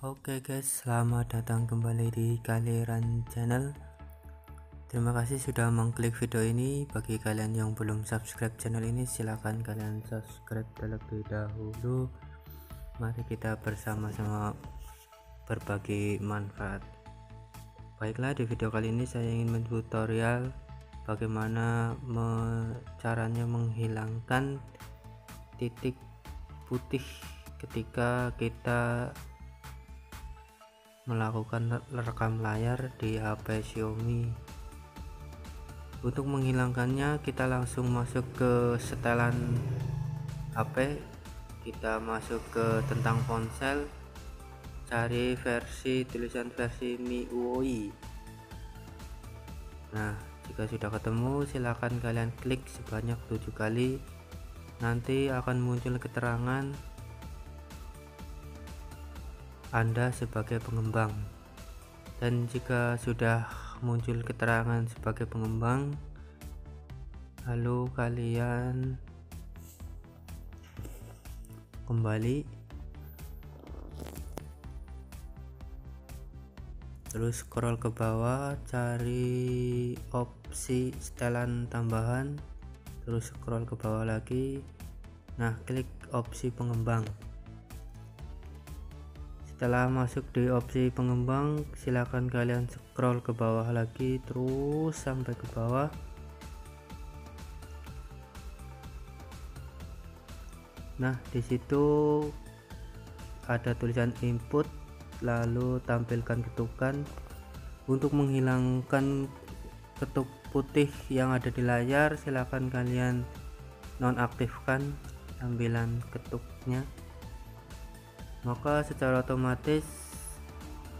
Oke guys, selamat datang kembali di Kaliran Channel. Terima kasih sudah mengklik video ini. Bagi kalian yang belum subscribe channel ini, silahkan kalian subscribe terlebih dahulu. Mari kita bersama-sama berbagi manfaat. Baiklah, di video kali ini saya ingin mentutorial bagaimana me caranya menghilangkan titik putih ketika kita melakukan rekam layar di HP Xiaomi. Untuk menghilangkannya kita langsung masuk ke setelan HP kita masuk ke tentang ponsel. Cari versi tulisan versi MIUI. Nah jika sudah ketemu silahkan kalian klik sebanyak tujuh kali. Nanti akan muncul keterangan anda sebagai pengembang. Dan jika sudah muncul keterangan sebagai pengembang lalu kalian kembali. Terus scroll ke bawah cari opsi setelan tambahan. Terus scroll ke bawah lagi. Nah klik opsi pengembang setelah masuk di opsi pengembang silakan kalian scroll ke bawah lagi terus sampai ke bawah. Nah di situ ada tulisan input lalu tampilkan ketukan. Untuk menghilangkan ketuk putih yang ada di layar silahkan kalian nonaktifkan tampilan ketuknya maka secara otomatis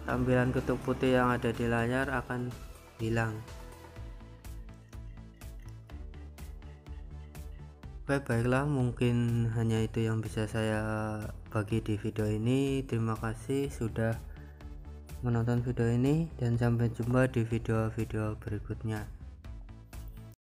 tampilan ketuk putih yang ada di layar akan hilang. Oke baiklah mungkin hanya itu yang bisa saya bagi di video ini. Terima kasih sudah menonton video ini dan sampai jumpa di video-video berikutnya